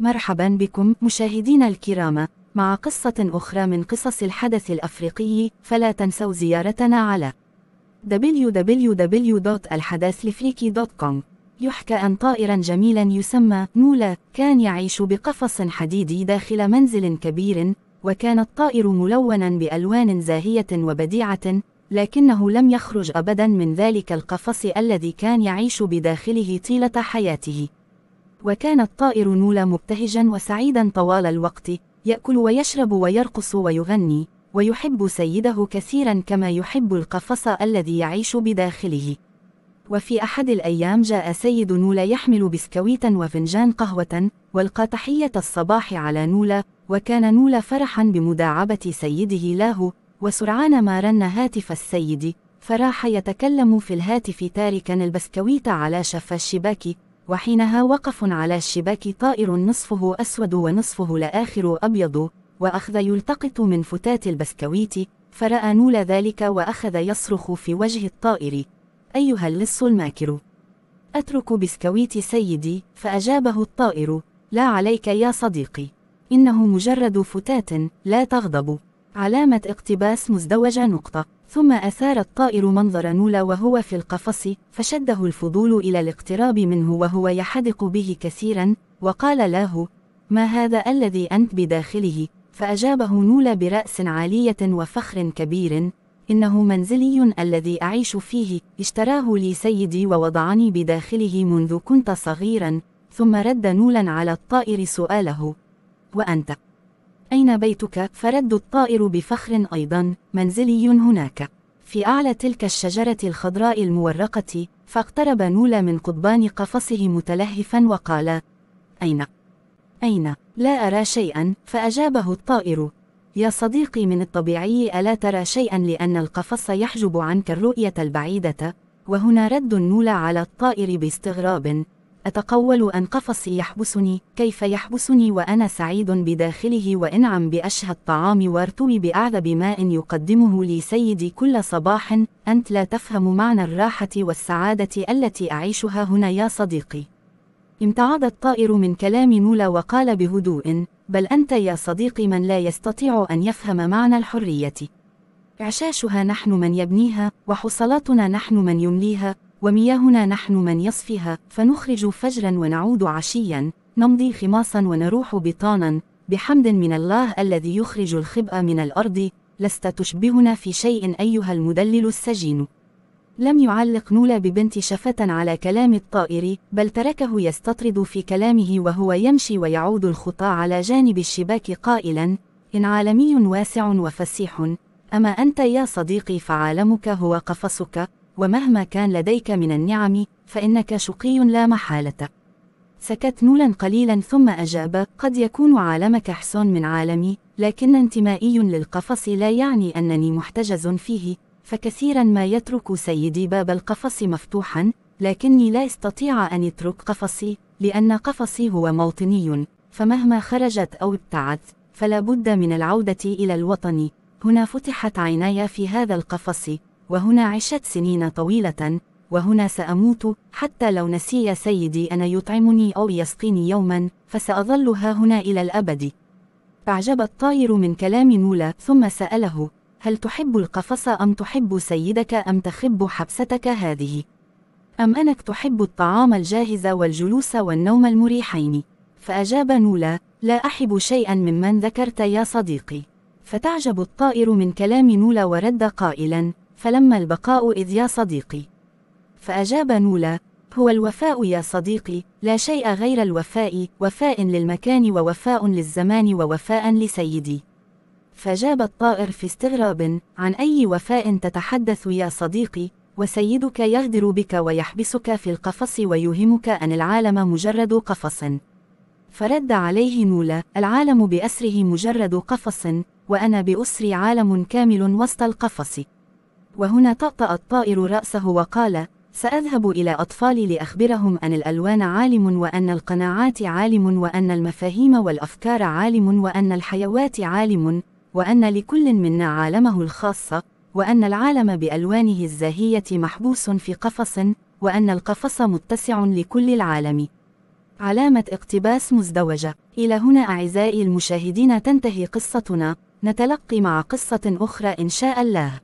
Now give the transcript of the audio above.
مرحبا بكم مشاهدينا الكرام. مع قصة أخرى من قصص الحدث الأفريقي فلا تنسوا زيارتنا على www.الحدثلفريكي.com يحكى أن طائرا جميلا يسمى نولا كان يعيش بقفص حديدي داخل منزل كبير وكان الطائر ملونا بألوان زاهية وبديعة لكنه لم يخرج أبدا من ذلك القفص الذي كان يعيش بداخله طيلة حياته. وكان الطائر نولا مبتهجا وسعيدا طوال الوقت يأكل ويشرب ويرقص ويغني ويحب سيده كثيرا كما يحب القفص الذي يعيش بداخله. وفي أحد الأيام جاء سيد نولا يحمل بسكويتا وفنجان قهوة والقى تحية الصباح على نولا وكان نولا فرحا بمداعبة سيده له وسرعان ما رن هاتف السيد فراح يتكلم في الهاتف تاركا البسكويت على شف الشباك وحينها وقف على الشباك طائر نصفه أسود ونصفه لآخر أبيض وأخذ يلتقط من فتات البسكويت فرأى نول ذلك وأخذ يصرخ في وجه الطائر. أيها اللص الماكر. أترك بسكويت سيدي فأجابه الطائر. لا عليك يا صديقي. إنه مجرد فتات لا تغضب. علامة اقتباس مزدوجة نقطة. ثم أثار الطائر منظر نولا وهو في القفص فشده الفضول إلى الاقتراب منه وهو يحدق به كثيرا وقال له ما هذا الذي أنت بداخله؟ فأجابه نولا برأس عالية وفخر كبير إنه منزلي الذي أعيش فيه اشتراه لي سيدي ووضعني بداخله منذ كنت صغيرا. ثم رد نولا على الطائر سؤاله وأنت؟ أين بيتك؟ فرد الطائر بفخر أيضا منزلي هناك في أعلى تلك الشجرة الخضراء المورقة فاقترب نولا من قضبان قفصه متلهفا وقال أين؟ أين؟ لا أرى شيئا فأجابه الطائر يا صديقي من الطبيعي ألا ترى شيئا لأن القفص يحجب عنك الرؤية البعيدة وهنا رد النولا على الطائر باستغراب أتقول أن قفصي يحبسني كيف يحبسني وأنا سعيد بداخله وإنعم بأشهى الطعام وارتوي بأعذب ماء يقدمه لي سيدي كل صباح أنت لا تفهم معنى الراحة والسعادة التي أعيشها هنا يا صديقي. امتعض الطائر من كلام نولا وقال بهدوء بل أنت يا صديقي من لا يستطيع أن يفهم معنى الحرية. عشاشها نحن من يبنيها وحصلاتنا نحن من يمليها ومياهنا نحن من يصفها فنخرج فجرا ونعود عشيا نمضي خماصا ونروح بطانا. بحمد من الله الذي يخرج الخبأ من الأرض لست تشبهنا في شيء أيها المدلل السجين. لم يعلق نولا ببنت شفة على كلام الطائر بل تركه يستطرد في كلامه وهو يمشي ويعود الخطى على جانب الشباك قائلا إن عالمي واسع وفسيح أما أنت يا صديقي فعالمك هو قفصك. ومهما كان لديك من النعم فإنك شقي لا محالة. سكت نولا قليلا ثم أجاب قد يكون عالمك أحسن من عالمي لكن انتمائي للقفص لا يعني أنني محتجز فيه فكثيرا ما يترك سيدي باب القفص مفتوحا لكني لا أستطيع أن يترك قفصي لأن قفصي هو موطني. فمهما خرجت أو ابتعدت فلا بد من العودة إلى الوطن. هنا فتحت عيناي في هذا القفص. وهنا عشت سنين طويلة وهنا سأموت حتى لو نسي سيدي أن يطعمني أو يسقيني يوما فسأظل ها هنا إلى الأبد أعجب الطائر من كلام نولا ثم سأله هل تحب القفص أم تحب سيدك أم تخب حبستك هذه؟ أم أنك تحب الطعام الجاهز والجلوس والنوم المريحين؟ فأجاب نولا لا أحب شيئا ممن ذكرت يا صديقي فتعجب الطائر من كلام نولا ورد قائلا فلما البقاء إذ يا صديقي. فأجاب نولا هو الوفاء يا صديقي لا شيء غير الوفاء وفاء للمكان ووفاء للزمان ووفاء لسيدي. فجاب الطائر في استغراب عن أي وفاء تتحدث يا صديقي؟ وسيدك يغدر بك ويحبسك في القفص ويوهمك أن العالم مجرد قفص. فرد عليه نولا العالم بأسره مجرد قفص وأنا بأسري عالم كامل وسط القفص. وهنا طأطأ الطائر رأسه وقال سأذهب إلى أطفالي لأخبرهم أن الألوان عالم وأن القناعات عالم وأن المفاهيم والأفكار عالم وأن الحيوات عالم وأن لكل منا عالمه الخاص وأن العالم بألوانه الزاهية محبوس في قفص وأن القفص متسع لكل العالم. علامة اقتباس مزدوجة. إلى هنا أعزائي المشاهدين تنتهي قصتنا. نتلقي مع قصة أخرى إن شاء الله.